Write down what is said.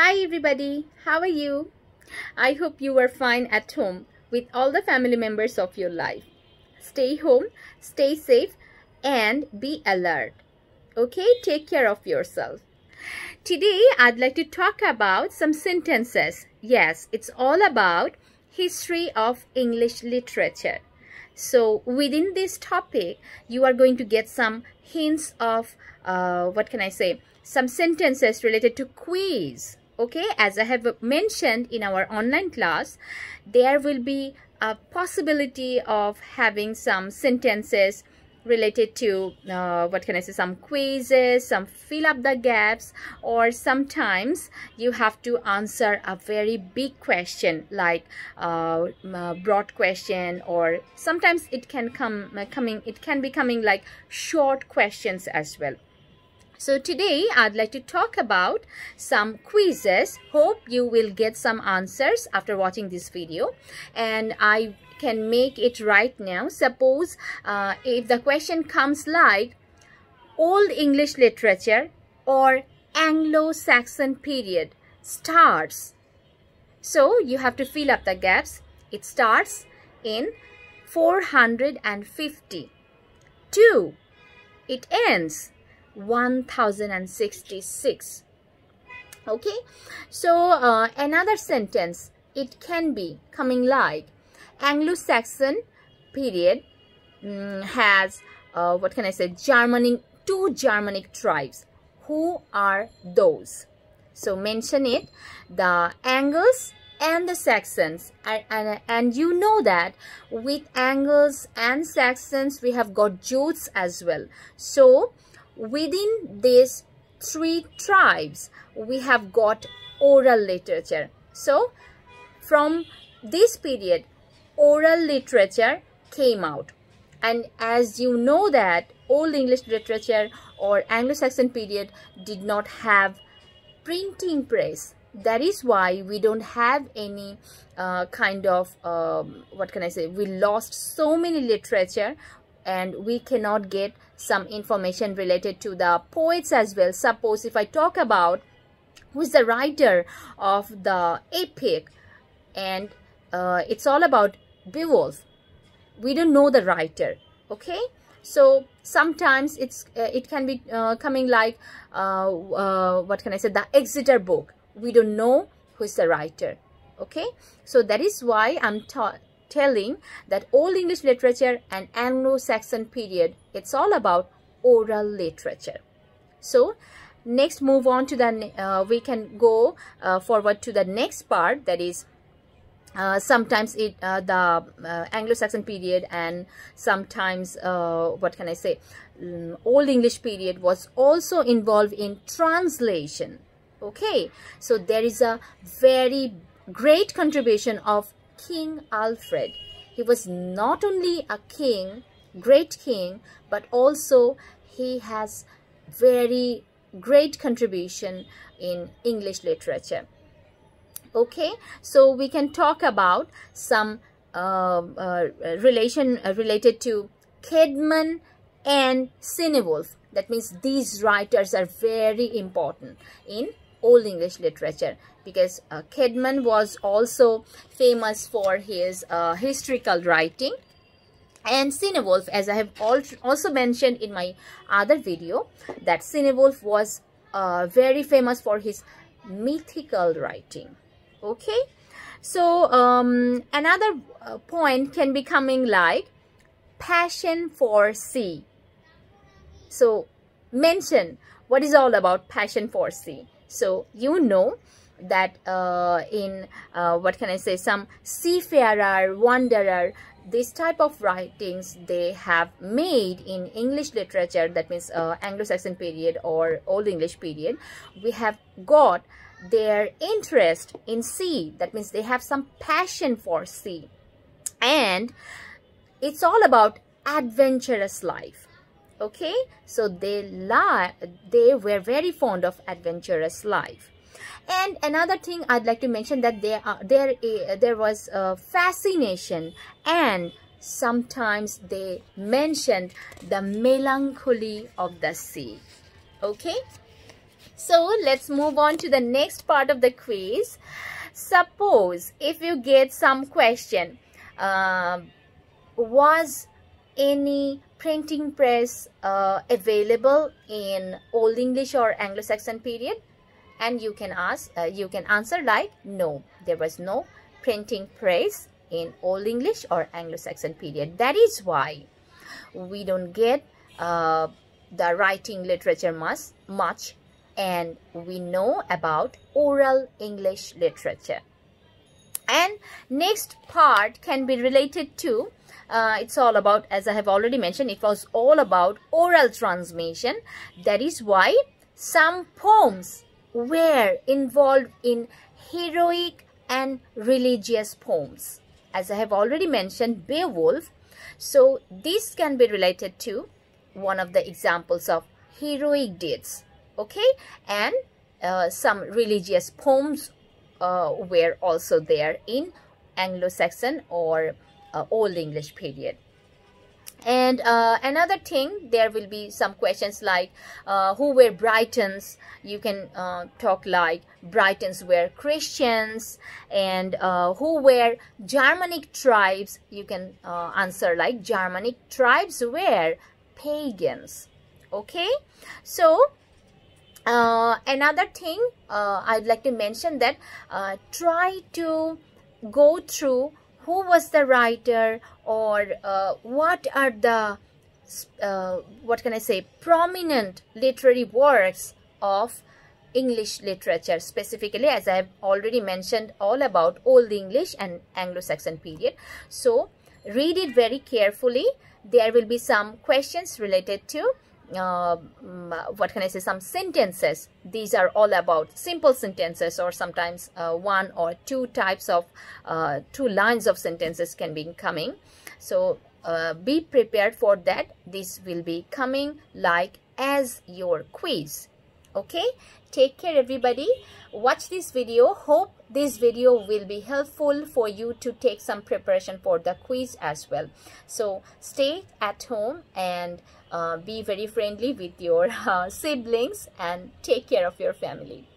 Hi everybody, how are you? I hope you are fine at home with all the family members of your life. Stay home, stay safe and be alert. Okay, take care of yourself. Today I'd like to talk about some sentences. Yes, it's all about history of English literature. So within this topic, you are going to get some hints of, uh, what can I say, some sentences related to quiz. Okay, as I have mentioned in our online class, there will be a possibility of having some sentences related to uh, what can I say some quizzes some fill up the gaps or sometimes you have to answer a very big question like uh, a broad question or sometimes it can come uh, coming it can be coming like short questions as well so today I'd like to talk about some quizzes. Hope you will get some answers after watching this video. And I can make it right now. Suppose uh, if the question comes like Old English literature or Anglo-Saxon period starts. So you have to fill up the gaps. It starts in 450. 2. It ends 1066 okay? So uh, another sentence. It can be coming like anglo-saxon period um, has uh, what can i say? Germanic two germanic tribes. Who are those? So mention it. The angles and the Saxons. And, and, and you know that with Angles and Saxons we have got Jutes as well. So within these three tribes we have got oral literature. So from this period oral literature came out. And as you know that old english literature or anglo-saxon period did not have printing press. That is why we don't have any uh, kind of um, what can i say? We lost so many literature and we cannot get some information related to the poets as well. Suppose if I talk about who is the writer of the epic and uh, it's all about Beowulf. We don't know the writer, okay? So sometimes it's uh, it can be uh, coming like uh, uh, what can I say the Exeter book. We don't know who is the writer, okay? So that is why I'm taught telling that Old English literature and Anglo-Saxon period, it's all about oral literature. So, next move on to the, uh, we can go uh, forward to the next part that is uh, sometimes it uh, the uh, Anglo-Saxon period and sometimes uh, what can I say um, Old English period was also involved in translation okay so there is a very great contribution of King Alfred. He was not only a king, great king, but also he has very great contribution in English literature. Okay, so we can talk about some uh, uh, relation uh, related to Caedmon and Cynewulf. That means these writers are very important in Old English literature. Because uh, Caedmon was also famous for his uh, historical writing. And Cynewulf as I have also mentioned in my other video that Cynewulf was uh, very famous for his mythical writing. Okay? So um, another uh, point can be coming like passion for sea. So mention what is all about passion for sea so you know that uh, in uh, what can I say some seafarer wanderer this type of writings they have made in English literature that means uh, Anglo-Saxon period or Old English period we have got their interest in sea. That means they have some passion for sea. And it's all about adventurous life okay? So they they were very fond of adventurous life. And another thing i'd like to mention that there are there there was a fascination and sometimes they mentioned the melancholy of the sea. Okay? So let's move on to the next part of the quiz. Suppose if you get some question, uh, was any printing press uh, available in Old English or Anglo-Saxon period? And you can ask, uh, you can answer like no, there was no printing press in Old English or Anglo-Saxon period. That is why we don't get uh, the writing literature much, much and we know about oral English literature. And next part can be related to uh, it's all about as I have already mentioned it was all about oral transmission. That is why some poems were involved in heroic and religious poems. As I have already mentioned Beowulf. So this can be related to one of the examples of heroic deeds okay? And uh, some religious poems uh, were also there in Anglo-Saxon or uh, Old English period. And uh, another thing, there will be some questions like uh, who were Britons? You can uh, talk like Britons were Christians and uh, who were Germanic tribes? You can uh, answer like Germanic tribes were pagans. Okay, so uh, another thing I'd like to mention that try to go through who was the writer or uh, what are the uh, what can I say prominent literary works of English literature? Specifically as I have already mentioned all about Old English and Anglo-Saxon period. So read it very carefully. There will be some questions related to uh, mm, what can I say, some sentences. These are all about simple sentences or sometimes uh, one or two types of, uh, two lines of sentences can be coming. So uh, be prepared for that. This will be coming like as your quiz. Okay, take care everybody. Watch this video. Hope this video will be helpful for you to take some preparation for the quiz as well. So stay at home and uh, be very friendly with your uh, siblings and take care of your family.